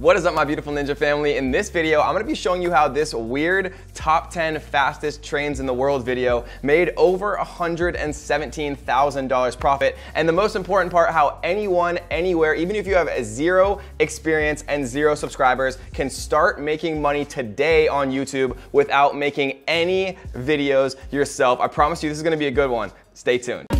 What is up my beautiful ninja family? In this video, I'm gonna be showing you how this weird top 10 fastest trains in the world video made over $117,000 profit. And the most important part, how anyone, anywhere, even if you have zero experience and zero subscribers, can start making money today on YouTube without making any videos yourself. I promise you this is gonna be a good one. Stay tuned.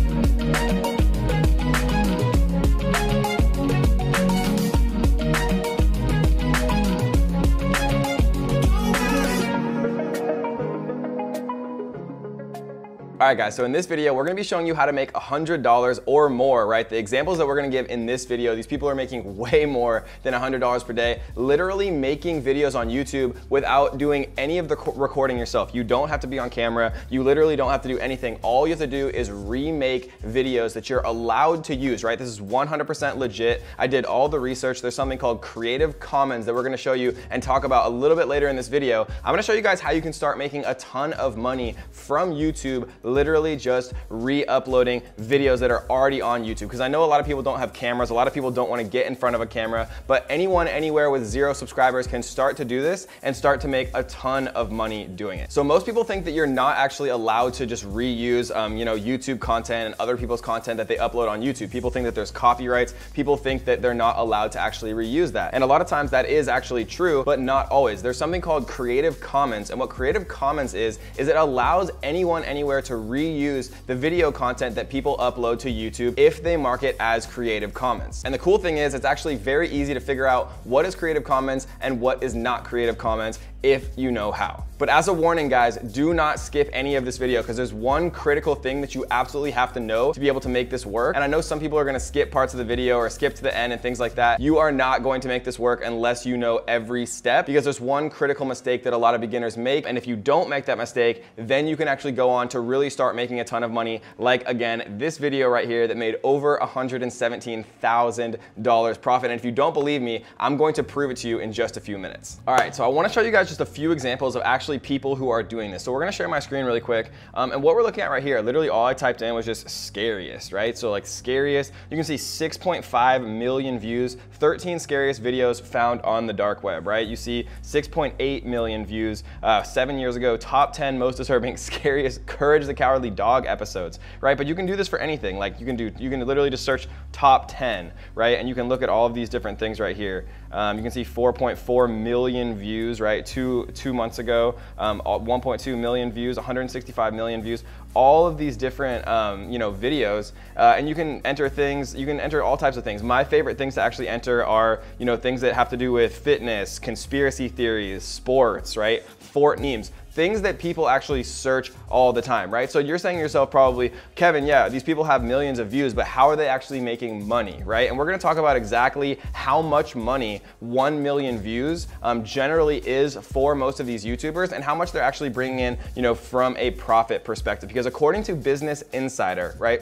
All right guys, so in this video, we're gonna be showing you how to make $100 or more, right? The examples that we're gonna give in this video, these people are making way more than $100 per day, literally making videos on YouTube without doing any of the recording yourself. You don't have to be on camera. You literally don't have to do anything. All you have to do is remake videos that you're allowed to use, right? This is 100% legit. I did all the research. There's something called Creative Commons that we're gonna show you and talk about a little bit later in this video. I'm gonna show you guys how you can start making a ton of money from YouTube literally just re-uploading videos that are already on YouTube. Because I know a lot of people don't have cameras, a lot of people don't want to get in front of a camera, but anyone anywhere with zero subscribers can start to do this and start to make a ton of money doing it. So most people think that you're not actually allowed to just reuse um, you know, YouTube content and other people's content that they upload on YouTube. People think that there's copyrights. People think that they're not allowed to actually reuse that. And a lot of times that is actually true, but not always. There's something called Creative Commons. And what Creative Commons is, is it allows anyone anywhere to reuse the video content that people upload to YouTube if they mark it as Creative Commons. And the cool thing is it's actually very easy to figure out what is Creative Commons and what is not Creative Commons if you know how. But as a warning guys, do not skip any of this video because there's one critical thing that you absolutely have to know to be able to make this work. And I know some people are gonna skip parts of the video or skip to the end and things like that. You are not going to make this work unless you know every step because there's one critical mistake that a lot of beginners make. And if you don't make that mistake, then you can actually go on to really start making a ton of money. Like again, this video right here that made over $117,000 profit. And if you don't believe me, I'm going to prove it to you in just a few minutes. All right, so I wanna show you guys just a few examples of actually people who are doing this. So we're gonna share my screen really quick. Um, and what we're looking at right here, literally all I typed in was just scariest, right? So like scariest, you can see 6.5 million views, 13 scariest videos found on the dark web, right? You see 6.8 million views uh, seven years ago, top 10 most disturbing, scariest Courage the Cowardly Dog episodes, right? But you can do this for anything. Like you can do, you can literally just search top 10, right? And you can look at all of these different things right here. Um, you can see 4.4 million views, right? Two, two months ago, um, 1.2 million views, 165 million views, all of these different, um, you know, videos. Uh, and you can enter things, you can enter all types of things. My favorite things to actually enter are, you know, things that have to do with fitness, conspiracy theories, sports, right? Fort memes things that people actually search all the time, right? So you're saying to yourself probably, Kevin, yeah, these people have millions of views, but how are they actually making money, right? And we're gonna talk about exactly how much money 1 million views um, generally is for most of these YouTubers and how much they're actually bringing in, you know, from a profit perspective. Because according to Business Insider, right,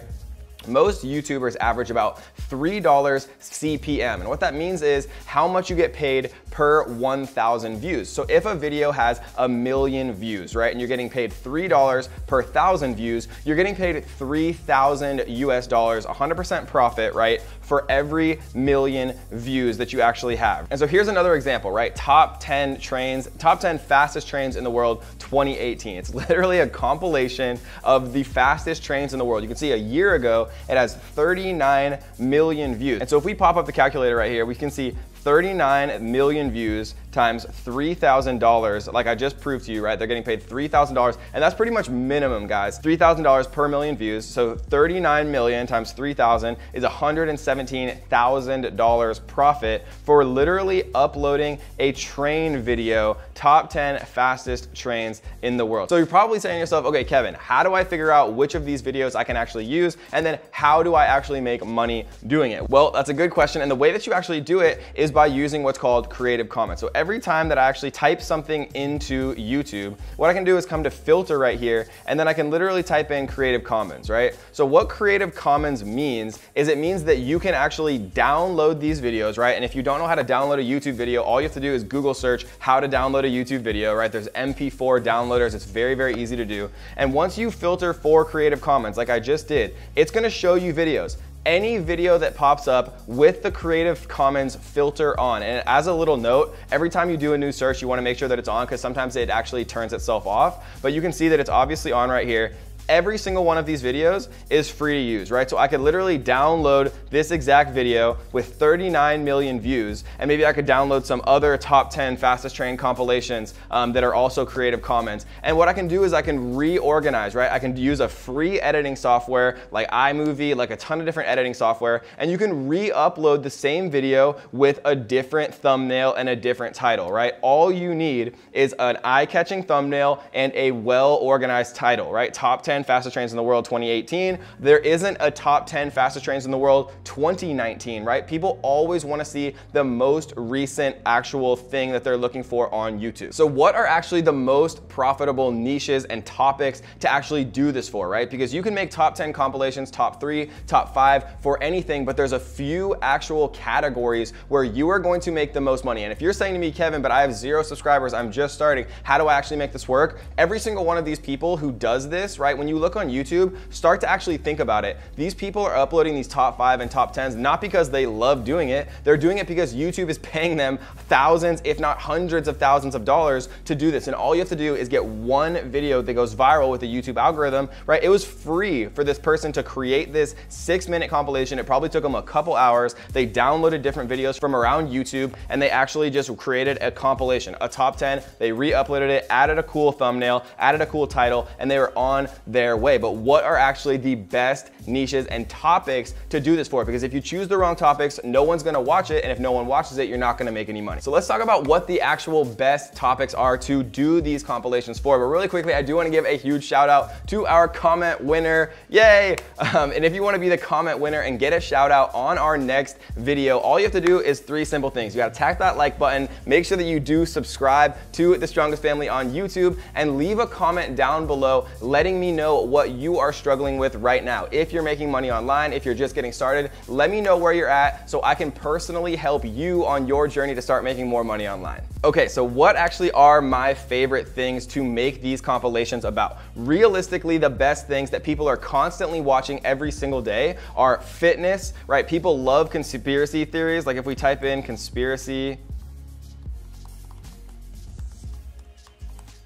most YouTubers average about $3 CPM. And what that means is how much you get paid per 1,000 views. So if a video has a million views, right, and you're getting paid $3 per thousand views, you're getting paid 3,000 US dollars, 100% profit, right, for every million views that you actually have. And so here's another example, right? Top 10 trains, top 10 fastest trains in the world 2018. It's literally a compilation of the fastest trains in the world. You can see a year ago, it has 39 million views. And so if we pop up the calculator right here, we can see 39 million views times $3,000, like I just proved to you, right? They're getting paid $3,000, and that's pretty much minimum, guys. $3,000 per million views, so 39 million times 3,000 is $117,000 profit for literally uploading a train video, top 10 fastest trains in the world. So you're probably saying to yourself, okay, Kevin, how do I figure out which of these videos I can actually use? And then how do I actually make money doing it? Well, that's a good question, and the way that you actually do it is by using what's called Creative Commons. So every time that I actually type something into YouTube, what I can do is come to filter right here, and then I can literally type in Creative Commons, right? So what Creative Commons means is it means that you can actually download these videos, right? And if you don't know how to download a YouTube video, all you have to do is Google search how to download a YouTube video, right? There's MP4 downloaders. It's very, very easy to do. And once you filter for Creative Commons, like I just did, it's gonna show you videos any video that pops up with the Creative Commons filter on. And as a little note, every time you do a new search, you wanna make sure that it's on because sometimes it actually turns itself off. But you can see that it's obviously on right here every single one of these videos is free to use, right? So I could literally download this exact video with 39 million views, and maybe I could download some other top 10 fastest train compilations um, that are also Creative Commons. And what I can do is I can reorganize, right? I can use a free editing software like iMovie, like a ton of different editing software, and you can re-upload the same video with a different thumbnail and a different title, right? All you need is an eye-catching thumbnail and a well-organized title, right? Top 10 10 fastest trains in the world 2018. There isn't a top 10 fastest trains in the world 2019, right? People always wanna see the most recent actual thing that they're looking for on YouTube. So what are actually the most profitable niches and topics to actually do this for, right? Because you can make top 10 compilations, top three, top five for anything, but there's a few actual categories where you are going to make the most money. And if you're saying to me, Kevin, but I have zero subscribers, I'm just starting, how do I actually make this work? Every single one of these people who does this, right, when you look on YouTube, start to actually think about it. These people are uploading these top five and top tens not because they love doing it, they're doing it because YouTube is paying them thousands, if not hundreds of thousands of dollars to do this. And all you have to do is get one video that goes viral with the YouTube algorithm, right? It was free for this person to create this six minute compilation. It probably took them a couple hours. They downloaded different videos from around YouTube and they actually just created a compilation, a top 10. They re-uploaded it, added a cool thumbnail, added a cool title, and they were on their way. But what are actually the best niches and topics to do this for? Because if you choose the wrong topics, no one's gonna watch it. And if no one watches it, you're not gonna make any money. So let's talk about what the actual best topics are to do these compilations for. But really quickly, I do wanna give a huge shout out to our comment winner. Yay! Um, and if you wanna be the comment winner and get a shout out on our next video, all you have to do is three simple things. You gotta tap that like button, make sure that you do subscribe to The Strongest Family on YouTube, and leave a comment down below letting me know what you are struggling with right now. If you're making money online, if you're just getting started, let me know where you're at so I can personally help you on your journey to start making more money online. Okay, so what actually are my favorite things to make these compilations about? Realistically, the best things that people are constantly watching every single day are fitness, right? People love conspiracy theories. Like if we type in conspiracy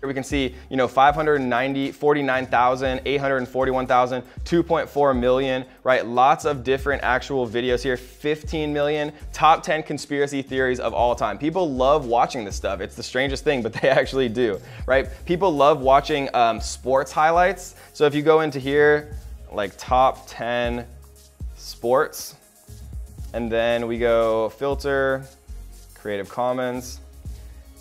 Here we can see, you know, 590, 49,000, 841,000, 2.4 million, right? Lots of different actual videos here, 15 million, top 10 conspiracy theories of all time. People love watching this stuff. It's the strangest thing, but they actually do, right? People love watching um, sports highlights. So if you go into here, like top 10 sports, and then we go filter, Creative Commons,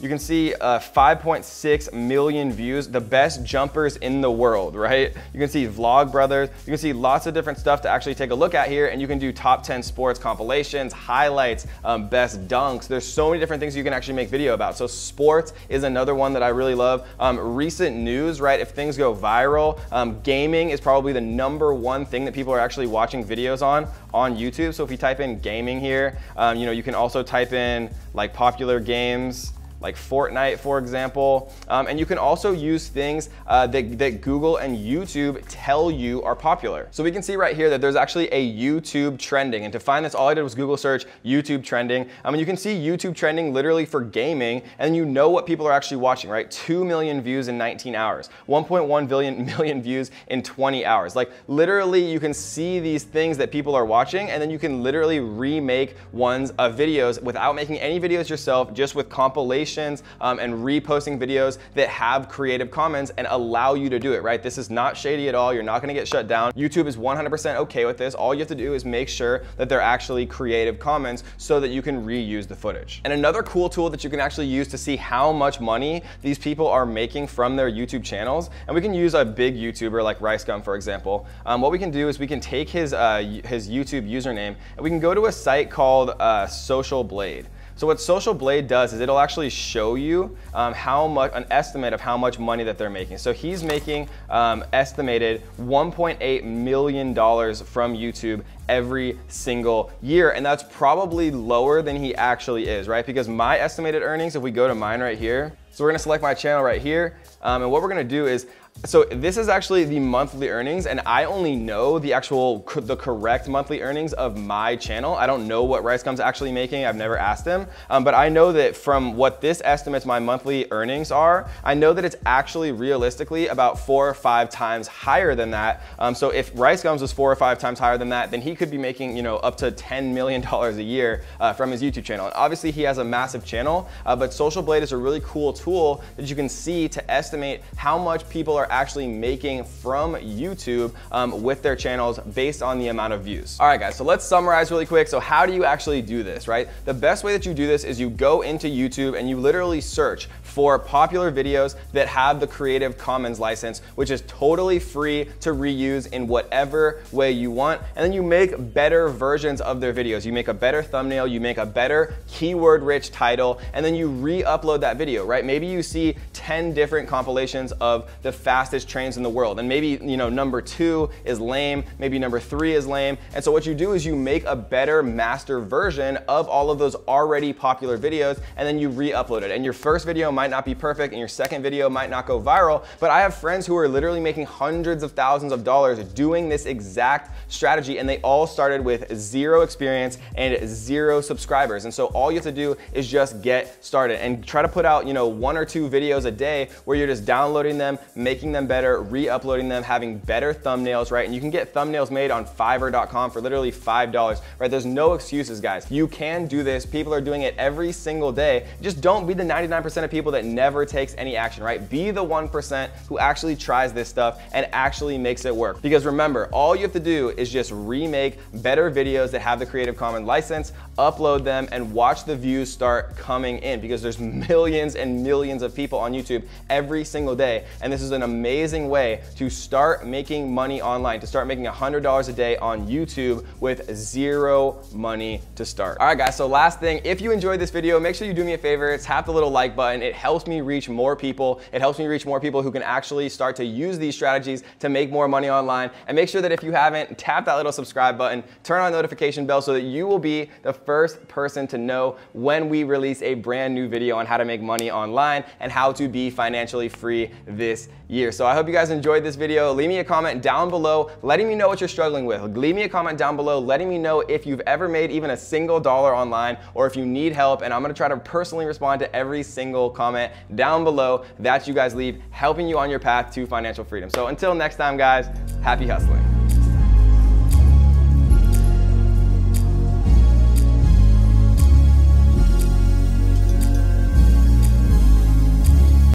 you can see uh, 5.6 million views, the best jumpers in the world, right? You can see Vlogbrothers, you can see lots of different stuff to actually take a look at here and you can do top 10 sports compilations, highlights, um, best dunks. There's so many different things you can actually make video about. So sports is another one that I really love. Um, recent news, right? If things go viral, um, gaming is probably the number one thing that people are actually watching videos on on YouTube. So if you type in gaming here, um, you know, you can also type in like popular games, like Fortnite, for example. Um, and you can also use things uh, that, that Google and YouTube tell you are popular. So we can see right here that there's actually a YouTube trending. And to find this, all I did was Google search YouTube trending. I mean, you can see YouTube trending literally for gaming, and you know what people are actually watching, right? 2 million views in 19 hours, 1.1 billion million views in 20 hours. Like literally, you can see these things that people are watching, and then you can literally remake ones of videos without making any videos yourself, just with compilation um, and reposting videos that have Creative Commons and allow you to do it, right? This is not shady at all. You're not gonna get shut down. YouTube is 100% okay with this. All you have to do is make sure that they're actually Creative Commons so that you can reuse the footage. And another cool tool that you can actually use to see how much money these people are making from their YouTube channels, and we can use a big YouTuber like RiceGum, for example. Um, what we can do is we can take his, uh, his YouTube username and we can go to a site called uh, Social Blade. So what Social Blade does is it'll actually show you um, how much, an estimate of how much money that they're making. So he's making um, estimated $1.8 million from YouTube every single year. And that's probably lower than he actually is, right? Because my estimated earnings, if we go to mine right here, so we're gonna select my channel right here. Um, and what we're gonna do is So this is actually the monthly earnings and I only know the actual, the correct monthly earnings of my channel. I don't know what RiceGum's actually making. I've never asked him, um, but I know that from what this estimates my monthly earnings are, I know that it's actually realistically about four or five times higher than that. Um, so if RiceGums was four or five times higher than that, then he could be making, you know, up to $10 million a year uh, from his YouTube channel. And obviously he has a massive channel, uh, but Social Blade is a really cool tool that you can see to estimate how much people are actually making from YouTube um, with their channels based on the amount of views. All right, guys, so let's summarize really quick. So how do you actually do this, right? The best way that you do this is you go into YouTube and you literally search for popular videos that have the Creative Commons license, which is totally free to reuse in whatever way you want. And then you make better versions of their videos. You make a better thumbnail, you make a better keyword rich title, and then you re-upload that video, right? Maybe you see 10 different compilations of the fastest trains in the world. And maybe, you know, number two is lame, maybe number three is lame. And so what you do is you make a better master version of all of those already popular videos, and then you re-upload it. And your first video might not be perfect, and your second video might not go viral, but I have friends who are literally making hundreds of thousands of dollars doing this exact strategy, and they all started with zero experience and zero subscribers. And so all you have to do is just get started and try to put out, you know, one or two videos a day where you're just downloading them, making them better, re-uploading them, having better thumbnails, right? And you can get thumbnails made on fiverr.com for literally $5, right? There's no excuses, guys. You can do this. People are doing it every single day. Just don't be the 99% of people that never takes any action, right? Be the 1% who actually tries this stuff and actually makes it work. Because remember, all you have to do is just remake better videos that have the Creative Commons license, upload them, and watch the views start coming in because there's millions and millions of people on YouTube every single day. And this is an amazing way to start making money online, to start making $100 a day on YouTube with zero money to start. All right, guys, so last thing, if you enjoyed this video, make sure you do me a favor, tap the little like button. It helps me reach more people. It helps me reach more people who can actually start to use these strategies to make more money online. And make sure that if you haven't, tap that little subscribe button, turn on notification bell so that you will be the first person to know when we release a brand new video on how to make money online and how to be financially free this year. So I hope you guys enjoyed this video. Leave me a comment down below letting me know what you're struggling with. Leave me a comment down below letting me know if you've ever made even a single dollar online or if you need help and I'm gonna try to personally respond to every single comment down below that you guys leave helping you on your path to financial freedom. So until next time guys, happy hustling.